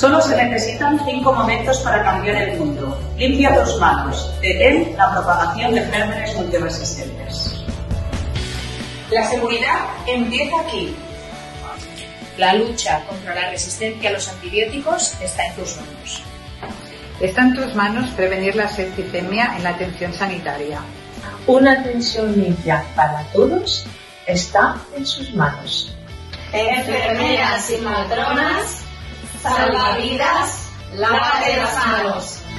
Solo se necesitan cinco momentos para cambiar el mundo. Limpia tus manos. Detén la propagación de gérmenes multiresistentes. La seguridad empieza aquí. La lucha contra la resistencia a los antibióticos está en tus manos. Está en tus manos prevenir la septicemia en la atención sanitaria. Una atención limpia para todos está en sus manos. Enfermeras y matronas, salvavidas, lávate las manos.